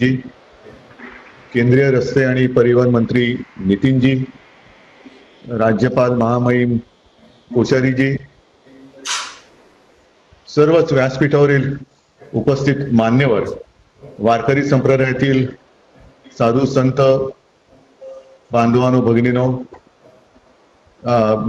जी केंद्रीय रस्ते आणि परिवहन मंत्री नितीनजी राज्यपाल महामहिम कोश्यारीजी सर्वच व्यासपीठावरील उपस्थित मान्यवर वारकरी संप्रदायातील साधू संत बांधवानो भगिनीनो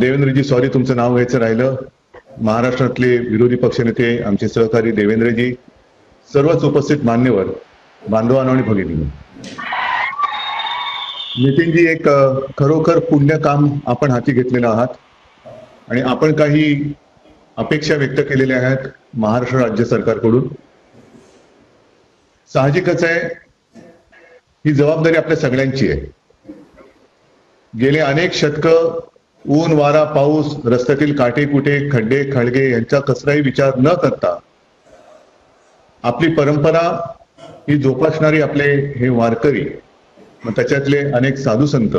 देवेंद्रजी सॉरी तुमचं नाव घ्यायचं राहिलं. महाराष्ट्रातले विरोधी पक्षनेते आमचे सहकारी देवेंद्रजी सर्वच उपस्थित मान्यवर बांधवांनो आणि नितीनजी एक खरोखर पुण्य काम आपण हाती घेतलेलं आहात. आणि आपण काही अपेक्षा व्यक्त केलेल्या आहेत महाराष्ट्र राज्य सरकारकडून. साहजिकच आहे ही जबाबदारी आपल्या सगळ्यांची आहे. गेले अनेक शतक ऊन वारा पाऊस रस्त्यातील काटे कुटे खड्डे खळगे यांचा कसलाही विचार न करता आपली परंपरा ही जोपासणारी आपले हे वारकरी मग त्याच्यातले अनेक साधू संत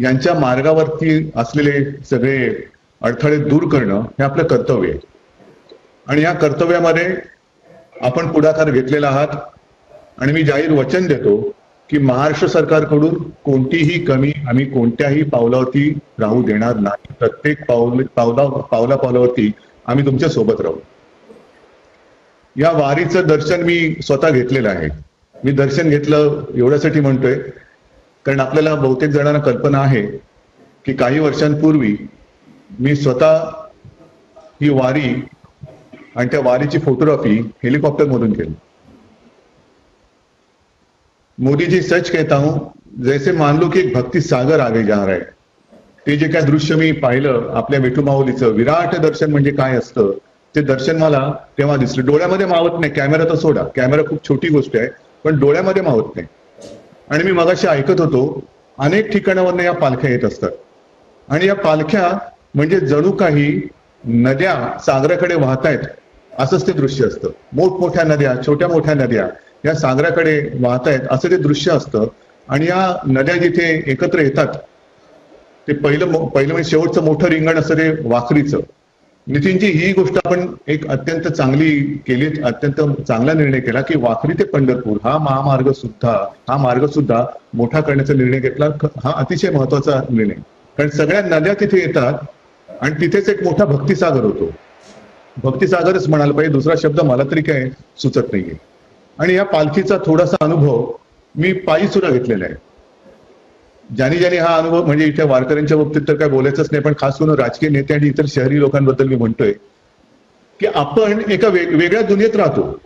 यांच्या मार्गावरती असलेले सगळे अडथळे दूर करणं हे आपलं कर्तव्य आहे. आणि या कर्तव्यामध्ये आपण पुढाकार घेतलेला आहात आणि मी जाहीर वचन देतो की महाराष्ट्र सरकारकडून कोणतीही कमी आम्ही कोणत्याही पावलावरती राहू देणार नाही. प्रत्येक पाऊल पावला पावला पावलावरती आम्ही तुमच्यासोबत राहू. या वारीचं दर्शन मी स्वतः घेतलेलं आहे. मी दर्शन घेतलं एवढ्यासाठी म्हणतोय कारण आपल्याला बहुतेक जणांना कल्पना आहे की काही वर्षांपूर्वी मी स्वतः ही वारी आणि त्या वारीची फोटोग्राफी हेलिकॉप्टर मधून केली. मोदी जी सच कहता हूं जैसे मान लो की एक भक्ती सागर आगे जा रहा है. ते जे काय दृश्य मी पाहिलं आपल्या विठू माऊलीचं विराट दर्शन म्हणजे काय असतं? ते दर्शन मला तेव्हा दिसलं. डोळ्यामध्ये मावत नाही. कॅमेरा तर सोडा. कॅमेरा खूप छोटी गोष्ट आहे पण डोळ्यामध्ये मावत नाही. आणि मी मगाशी ऐकत होतो अनेक ठिकाणावरनं या पालख्या येत असतात. आणि या पालख्या म्हणजे जणू काही नद्या सागराकडे वाहतायत असंच ते दृश्य असतं. मोठमोठ्या नद्या छोट्या मोठ्या नद्या या सागराकडे वाहतायत असं ते दृश्य असतं. आणि या नद्या जिथे एकत्र येतात ते पहिलं पहिलं म्हणजे शेवटचं मोठं रिंगण असतं ते वाखरीचं. नितीनजी ही गोष्ट आपण एक अत्यंत चांगली केली अत्यंत चांगला निर्णय केला की वाखरी ते पंढरपूर हा महामार्ग सुद्धा हा मार्ग सुद्धा मोठा करण्याचा निर्णय घेतला. हा अतिशय महत्त्वाचा निर्णय. कारण सगळ्या नद्या तिथे येतात आणि तिथेच एक मोठा भक्तिसागर होतो. भक्तिसागरच म्हणायला पाहिजे दुसरा शब्द मला तरी काय सुचत नाहीये. आणि या पालखीचा थोडासा अनुभव मी पायी सुद्धा घेतलेला आहे. ज्यांनी ज्यांनी हा अनुभव म्हणजे इथे वारकऱ्यांच्या बाबतीत तर काय बोलायचंच नाही पण खास करून राजकीय नेते आणि इतर शहरी लोकांबद्दल मी म्हणतोय की आपण एका वेग- वेगळ्या दुनियेत राहतो.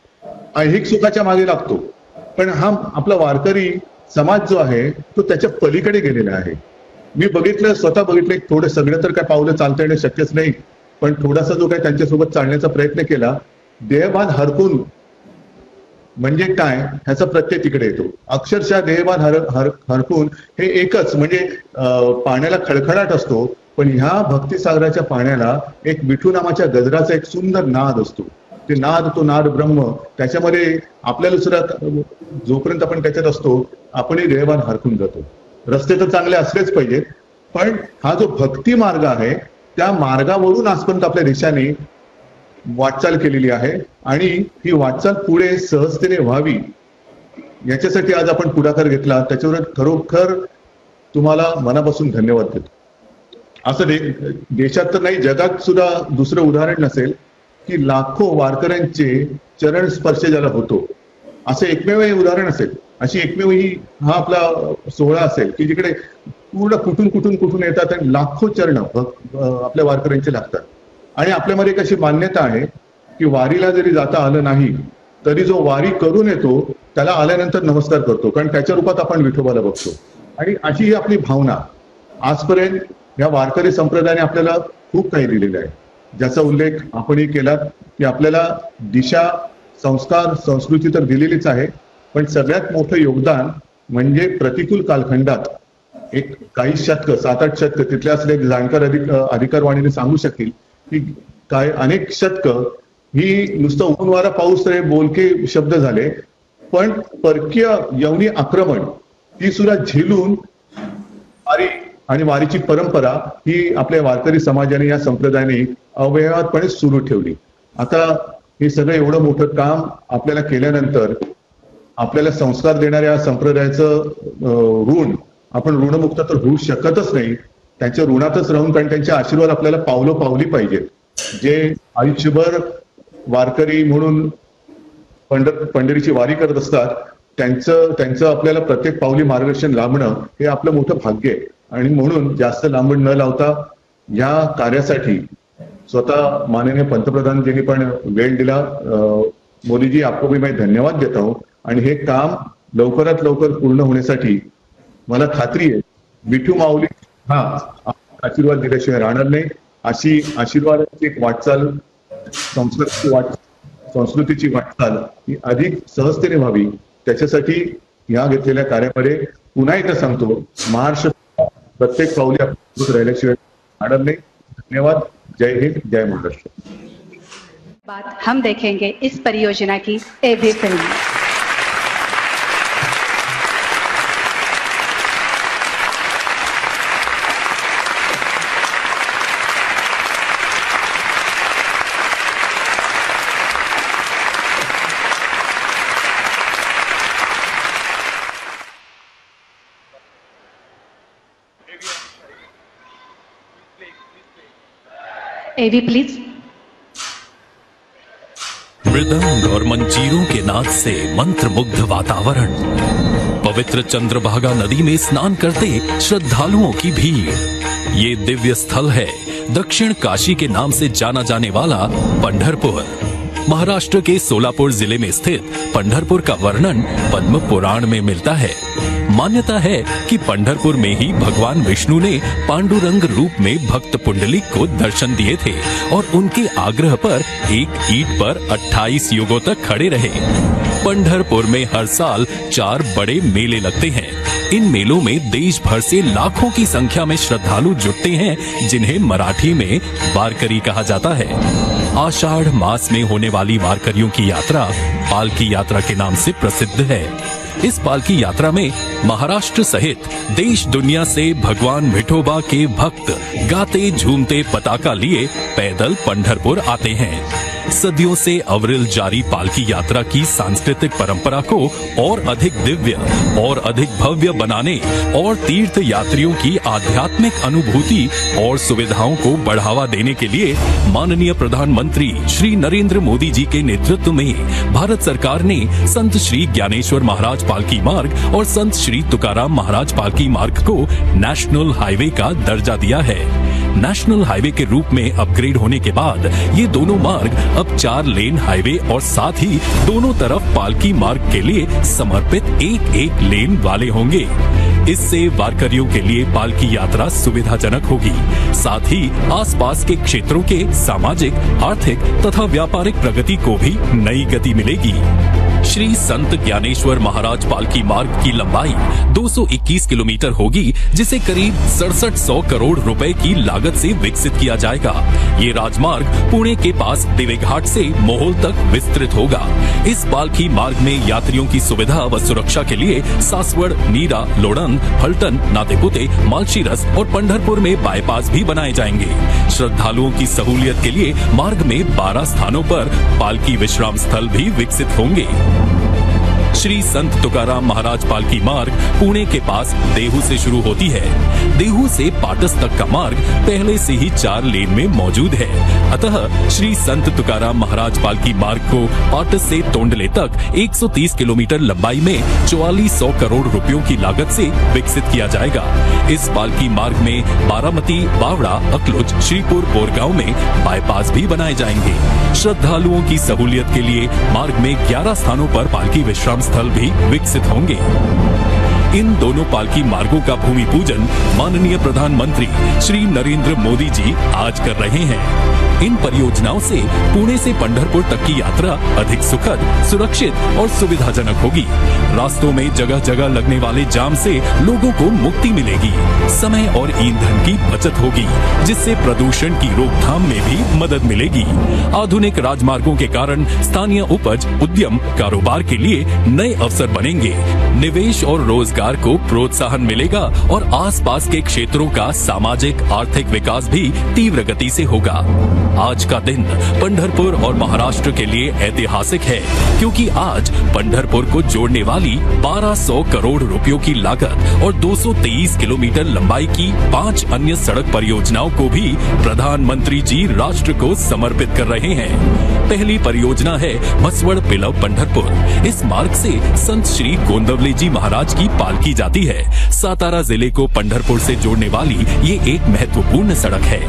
ऐहिक सुखाच्या मागे लागतो. पण हा आपला वारकरी समाज जो आहे तो त्याच्या पलीकडे गेलेला आहे. मी बघितलं स्वतः बघितलं थोडं सगळं तर काय पावलं चालता येणं शक्यच नाही. पण थोडासा जो काय त्यांच्यासोबत चालण्याचा प्रयत्न केला देहभान हरकून म्हणजे काय? ह्याचा प्रत्यय तिकडे येतो. अक्षरशः देहभान हर हर हरकून हे एकच म्हणजे पाण्याला खळखळाट असतो पण ह्या भक्तिसागराच्या पाण्याला एक विठू नामाच्या गजराचा एक सुंदर नाद असतो. ते नाद तो नाद ब्रह्म. त्याच्यामध्ये आपल्याला सुद्धा जोपर्यंत आपण त्याच्यात असतो आपणही देहभान हरकून जातो. रस्ते तर चांगले असलेच पाहिजेत पण हा जो भक्ती मार्ग आहे त्या मार्गावरून आजपर्यंत आपल्या देशाने वाटचाल केलेली आहे आणि ही वाटचाल पुढे सहजतेने व्हावी याच्यासाठी आज आपण पुढाकार घेतला. त्याच्यावर खरोखर तुम्हाला मनापासून धन्यवाद देतो. असं दे, देशात तर नाही जगात सुद्धा दुसरं उदाहरण नसेल की लाखो वारकऱ्यांचे चरण स्पर्श ज्याला होतो. असं एकमेव हे उदाहरण असेल. अशी एकमेव ही हा आपला सोहळा असेल की जिकडे पूर्ण कुठून कुठून कुठून येतात आणि लाखो चरण आपल्या वारकऱ्यांचे लागतात. आणि आपल्यामध्ये एक अशी मान्यता आहे की वारीला जरी जाता आलं नाही तरी जो वारी करून येतो त्याला आल्यानंतर नमस्कार करतो. कारण त्याच्या रूपात आपण विठोबाला बघतो. आणि अशी ही आपली भावना. आजपर्यंत या वारकरी संप्रदायाने आपल्याला खूप काही दिलेलं आहे. ज्याचा उल्लेख आपणही केलात की आपल्याला दिशा संस्कार संस्कृती तर दिलेलीच आहे पण सगळ्यात मोठं योगदान म्हणजे प्रतिकूल कालखंडात एक काही शतक सात आठ शतक तिथले असले जाणकार अधिक अधिकारवाणीने सांगू शकतील की काय अनेक शतक ही नुसतं ऊन वारा पाऊस रे बोलके शब्द झाले. पण परकीय यवनी आक्रमण ती सुद्धा झेलून वारी आणि वारीची परंपरा ही आपल्या वारकरी समाजाने या संप्रदायाने अवयवातपणे सुरू ठेवली. आता हे सगळं एवढं मोठं काम आपल्याला केल्यानंतर आपल्याला संस्कार देणाऱ्या संप्रदायाचं ऋण आपण ऋणमुक्त तर होऊ शकतच नाही. त्यांच्या ऋणातच राहून कारण त्यांचे आशीर्वाद आपल्याला पावलं पावली पाहिजेत. जे आयुष्यभर वारकरी म्हणून पंढर पंढरीची वारी करत असतात त्यांचं त्यांचं आपल्याला प्रत्येक पावली मार्गदर्शन लाभणं हे आपलं मोठं भाग्य आहे. आणि म्हणून जास्त लांबण न लावता या कार्यासाठी स्वतः माननीय पंतप्रधानजींनी पण वेळ दिला मोदीजी आपको भी मैं धन्यवाद देता हूं. आणि हे काम लवकरात लवकर पूर्ण होण्यासाठी मला खात्री आहे. विठू माऊली हा आशीर्वाद दिल्याशिवाय राहणार नाही. अशी आशीर्वादाची एक वाटचाल संस्कृतीची वाट संस्कृतीची वाटचाल ही अधिक सहजतेने व्हावी. त्याच्यासाठी ह्या घेतलेल्या कार्यामध्ये पुन्हा एकदा सांगतो महाराष्ट्र प्रत्येक पावली आपण राहिल्याशिवाय राहणार नाही. धन्यवाद. जय हिंद जय महाराष्ट्र. बात हम देखेंगे इस परियोजना की एबी फिल्म. एवी प्लीज़ मृदंग और मंजीरों के नाद से मंत्र मुग्ध वातावरण। पवित्र चंद्रभागा नदी में स्नान करते श्रद्धालुओं की भीड़। ये दिव्य स्थल है, दक्षिण काशी के नाम से जाना जाने वाला पंढरपुर। महाराष्ट्र के सोलापुर ज़िले में स्थित पंढरपुर का वर्णन पद्म पुराण में मिलता है। मान्यता है कि पंढरपुर में ही भगवान विष्णु ने पांडुरंग रूप में भक्त पुंडलिक को दर्शन दिए थे और उनके आग्रह पर एक ईट पर 28 युगों तक खड़े रहे। पंढरपुर में हर साल चार बड़े मेले लगते हैं। इन मेलों में देश भर से लाखों की संख्या में श्रद्धालु जुटते हैं, जिन्हें मराठी में वारकरी कहा जाता है। आषाढ़ मास में होने वाली वारकरियों की यात्रा पालकी यात्रा के नाम से प्रसिद्ध है। इस पालकी यात्रा में महाराष्ट्र सहित देश दुनिया से भगवान विठोबा के भक्त गाते झूमते पताका लिए पैदल पंढरपुर आते हैं। सदियों से अवरिल जारी पालकी यात्रा की सांस्कृतिक परंपरा को और अधिक दिव्य, और अधिक भव्य बनाने, और तीर्थ यात्रियों की आध्यात्मिक अनुभूति और सुविधाओं को बढ़ावा देने के लिए माननीय प्रधानमंत्री श्री नरेंद्र मोदी जी के नेतृत्व में भारत सरकार ने संत श्री ज्ञानेश्वर महाराज पालकी मार्ग और संत श्री तुकाराम महाराज पालकी मार्ग को नेशनल हाईवे का दर्जा दिया है। नेशनल हाईवे के रूप में अपग्रेड होने के बाद, ये दोनों मार्ग अब चार लेन हाईवे और साथ ही दोनों तरफ़ पालकी मार्ग के लिए समर्पित एक एक लेन वाले होंगे। इससे वारकरियों के लिए पालकी यात्रा सुविधाजनक होगी। साथ ही आसपास के क्षेत्रों के सामाजिक, आर्थिक तथा व्यापारिक प्रगति को भी नई गति मिलेगी। श्री संत ज्ञानेश्वर महाराज पालकी मार्ग की लंबाई 221 किलोमीटर होगी, जिसे करीब सड़सठ सौ करोड़ रुपए की लागत से विकसित किया जाएगा। ये राजमार्ग पुणे के पास दिवेघाट से मोहोल तक विस्तृत होगा। इस पालकी मार्ग में यात्रियों की सुविधा व सुरक्षा के लिए सासवड़ नीरा लोड़न फल्टन नातेपुते, मालशीरस और पंडरपुर में बाईपास भी बनाए जाएँगे। श्रद्धालुओं की सहूलियत के लिए मार्ग में 12 स्थानों पर पालकी विश्राम स्थल भी विकसित होंगे। श्री संत तुकाराम महाराज पालकी मार्ग पुणे के पास देहू से शुरू होती है। देहू से पाटस तक का मार्ग पहले से ही चार लेन में मौजूद है। अतः श्री संत तुकाराम महाराज पालकी मार्ग को पाटस से तोंडले तक 130 किलोमीटर लंबाई में चौवालीस करोड़ रुपयों की लागत से विकसित किया जाएगा। इस पालकी मार्ग में बारामती, बावड़ा, अकलुज, श्रीपुर, बोरगांव में बाईपास भी बनाए जाएँगे। श्रद्धालुओं की सहूलियत के लिए मार्ग में 11 स्थानों पर पालकी विश्राम स्थल भी विकसित होंगे। इन दोनों पालकी मार्गों का भूमि पूजन माननीय प्रधानमंत्री श्री नरेंद्र मोदी जी आज कर रहे हैं। इन परियोजनाओं से पुणे से पंढरपुर तक की यात्रा अधिक सुखद, सुरक्षित और सुविधाजनक होगी। रास्तों में जगह जगह लगने वाले जाम से लोगों को मुक्ति मिलेगी। समय और ईंधन की बचत होगी, जिससे प्रदूषण की रोकथाम में भी मदद मिलेगी। आधुनिक राजमार्गों के कारण स्थानीय उपज, उद्यम, कारोबार के लिए नए अवसर बनेंगे। निवेश और रोज़गार को प्रोत्साहन मिलेगा और आसपास के क्षेत्रों का सामाजिक, आर्थिक विकास भी तीव्र गति से होगा। आज का दिन पंढरपुर और महाराष्ट्र के लिए ऐतिहासिक है, क्योंकि आज पंढरपुर को जोड़ने वाली 1200 करोड़ रुपयों की लागत और 223 किलोमीटर लंबाई की पाँच अन्य सड़क परियोजनाओं को भी प्रधानमंत्री जी राष्ट्र को समर्पित कर रहे हैं। पहली परियोजना है मसवड़ पिलव पंढरपुर। इस मार्ग से संत श्री गोंदवले जी महाराज की पालकी जाती है। सातारा ज़िले को पंडरपुर से जोड़ने वाली ये एक महत्वपूर्ण सड़क है।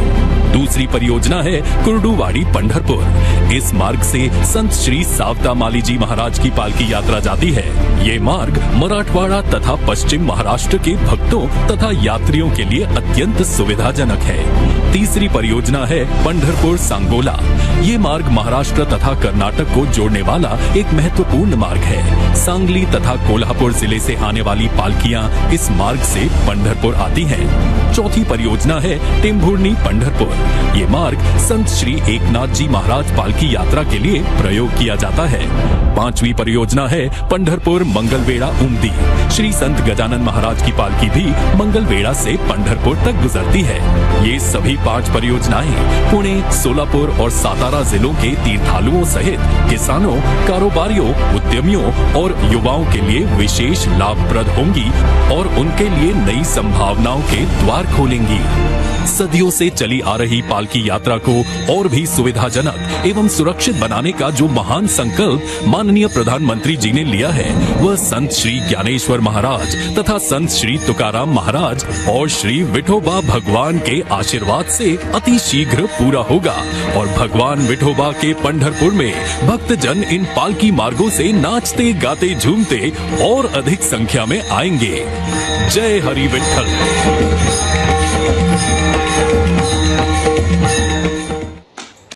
दूसरी परियोजना है कुर्डुवाड़ी पंडरपुर इस मार्ग से संत श्री सावता माली जी महाराज की पालकी यात्रा जाती है। ये मार्ग मराठवाड़ा तथा पश्चिम महाराष्ट्र के भक्तों तथा यात्रियों के लिए अत्यंत सुविधाजनक है। तीसरी परियोजना है पंढरपुर सांगोला। ये मार्ग महाराष्ट्र तथा कर्नाटक को जोड़ने वाला एक महत्वपूर्ण मार्ग है। सांगली तथा कोल्हापुर ज़िले से आने वाली पालकियाँ इस मार्ग से पंढरपुर आती हैं। चौथी परियोजना है टिम्भुर्नी पंढरपुर। ये मार्ग संत श्री एकनाथ जी महाराज पालकी यात्रा के लिए प्रयोग किया जाता है। पांचवी परियोजना है पंढरपुर मंगलवेड़ा उमदी। श्री संत गजानन महाराज की पालकी भी मंगलवेड़ा से पंढरपुर तक गुजरती है। ये सभी पाँच परियोजनाएँ, पुणे, सोलापुर और सातारा जिलों के तीर्थालुओं सहित किसानों, कारोबारियों, उद्यमियों और युवाओं के लिए विशेष लाभप्रद होंगी और उनके लिए नई संभावनाओं के द्वार खोलेंगी। सदियों से चली आ रही पालकी यात्रा को और भी सुविधाजनक एवं सुरक्षित बनाने का जो महान संकल्प माननीय प्रधानमंत्री जी ने लिया है, वह संत श्री ज्ञानेश्वर महाराज तथा संत श्री तुकाराम महाराज और श्री विठोबा भगवान के आशीर्वाद से अति शीघ्र पूरा होगा। और भगवान विठोबा के पंडरपुर में भक्त जन इन पालकी मार्गो से नाचते, गाते, झूमते और अधिक संख्या में आएँगे। जय हरि विठल